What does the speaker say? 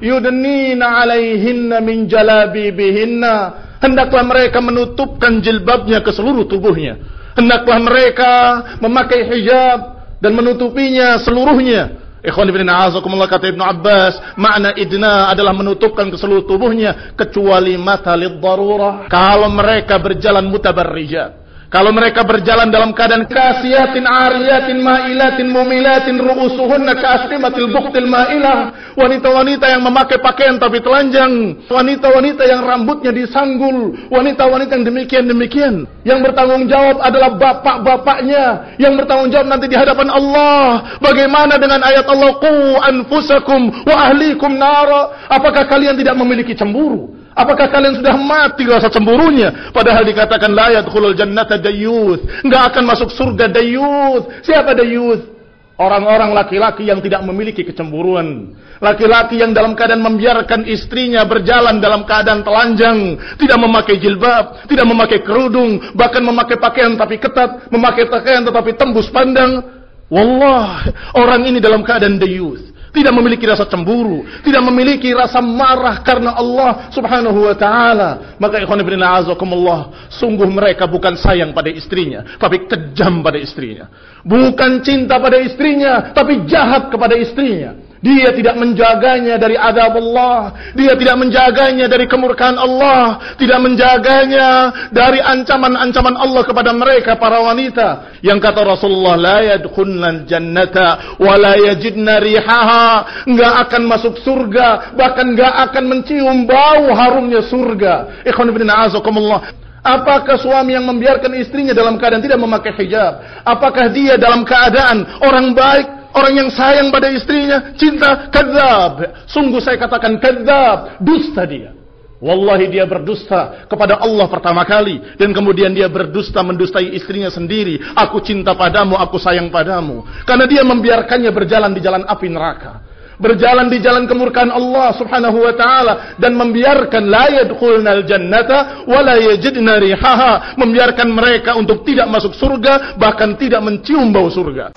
Yudnina alaihinna min jalabibihinna. Hendaklah mereka menutupkan jilbabnya ke seluruh tubuhnya. Hendaklah mereka memakai hijab dan menutupinya seluruhnya. Ikhwan ibn a'azakumullah kata Ibnu Abbas, makna idna adalah menutupkan ke seluruh tubuhnya kecuali mata lid darurah. Kalau mereka berjalan mutabarrijat. Kalau mereka berjalan dalam keadaan kasiatin, ariyatin, ma'ilatin, mumilatin, ru'usuhunna ka'asrimatil buktil ma'ilah. Wanita-wanita yang memakai pakaian tapi telanjang. Wanita-wanita yang rambutnya disanggul. Wanita-wanita yang demikian-demikian. Yang bertanggung jawab adalah bapak-bapaknya. Yang bertanggung jawab nanti di hadapan Allah. Bagaimana dengan ayat Allah? Qu anfusakum wa ahlikum nara. Apakah kalian tidak memiliki cemburu? Apakah kalian sudah mati rasa cemburunya? Padahal dikatakan la yadkhulul jannata dayyuth. Enggak akan masuk surga dayyuth. Siapa dayyuth? Orang-orang laki-laki yang tidak memiliki kecemburuan. Laki-laki yang dalam keadaan membiarkan istrinya berjalan dalam keadaan telanjang. Tidak memakai jilbab. Tidak memakai kerudung. Bahkan memakai pakaian tapi ketat. Memakai pakaian tetapi tembus pandang. Wallah, orang ini dalam keadaan dayuth tidak memiliki rasa cemburu, tidak memiliki rasa marah karena Allah Subhanahu wa taala. Maka ikhwan ibn a'azakumullah, sungguh mereka bukan sayang pada istrinya, tapi kejam pada istrinya. Bukan cinta pada istrinya, tapi jahat kepada istrinya. Dia tidak menjaganya dari adab Allah. Dia tidak menjaganya dari kemurkaan Allah. Tidak menjaganya dari ancaman-ancaman Allah kepada mereka para wanita. Yang kata Rasulullah, la yadkhulnal jannata wa la yajidna rihaha. Enggak akan masuk surga, bahkan enggak akan mencium bau harumnya surga. Ikhwan ibn a'azakumullah. Apakah suami yang membiarkan istrinya dalam keadaan tidak memakai hijab? Apakah dia dalam keadaan orang baik Orang yang sayang pada istrinya, cinta, kadzab. Sungguh saya katakan kadzab, dusta dia. Wallahi dia berdusta kepada Allah pertama kali dan kemudian dia berdusta mendustai istrinya sendiri. Aku cinta padamu, aku sayang padamu. Karena dia membiarkannya berjalan di jalan api neraka. Berjalan di jalan kemurkaan Allah Subhanahu wa taala dan membiarkan la yadkhulnal jannata wa la yajidna rihaha, membiarkan mereka untuk tidak masuk surga bahkan tidak mencium bau surga.